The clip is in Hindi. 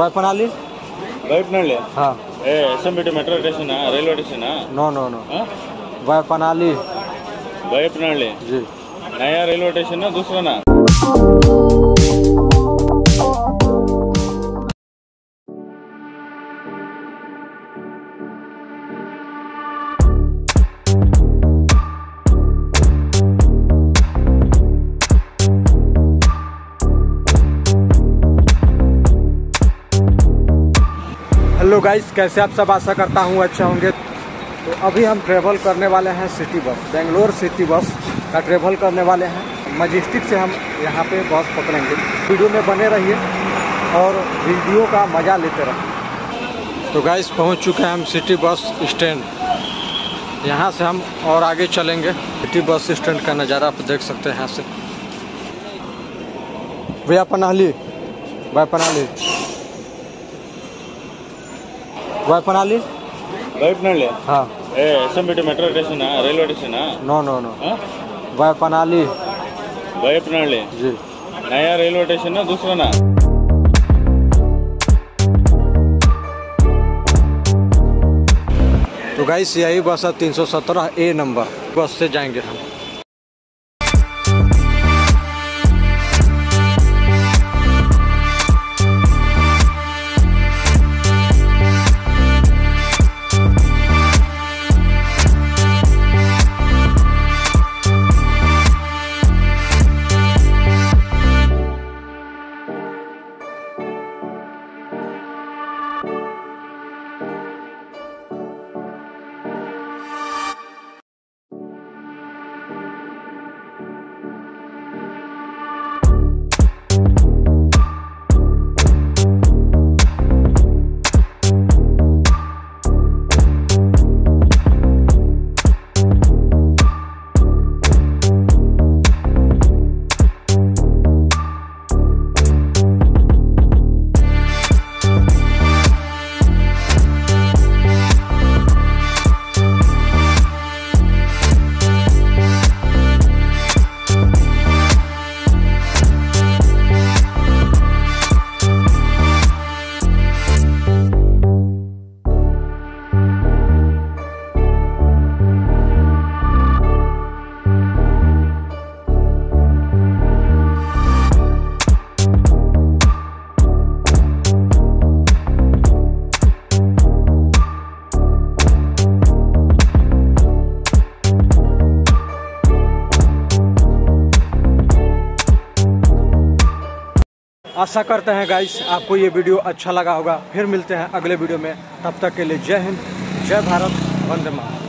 ಬಾಯ್ಪನಾಲಿ ಬೈಪ್ನಳ್ಳಿ हाँ ಏ S M V T metro station railway station no no no Baiyappanahalli Baiyappanahalli जी नया रेलवे स्टेशन है दूसरा ना हेलो गाइस कैसे आप सब? आशा करता हूँ अच्छे होंगे। तो अभी हम ट्रेवल करने वाले हैं city bus Bangalore city bus का ट्रेवल करने वाले हैं। मजिस्टिक से हम यहाँ पे बस पकड़ेंगे। वीडियो में बने रहिए और वीडियो का मज़ा लेते रहिए। तो गाइस पहुँच चुके हैं हम सिटी बस स्टैंड यहाँ से हम और आगे चलेंगे। सिटी बस स्टैंड का नज़ारा आप देख सकते हैं यहाँ से। भैया, पनाली। भाई, पनाली। भाई पनाली ಬೈಪ್ನಳ್ಳಿ हाँ ಏ S M V T metro station railway station no no no भाई पनाली ಬೈಪ್ನಳ್ಳಿ जी नया रेलवे स्टेशन है दूसरा ना तो गाइस यही बस है तीन सौ सत्रह ए नंबर बस से जाएंगे हम आशा करते हैं गाइस आपको ये वीडियो अच्छा लगा होगा। फिर मिलते हैं अगले वीडियो में। तब तक के लिए जय हिंद, जय भारत, वंदे मातरम।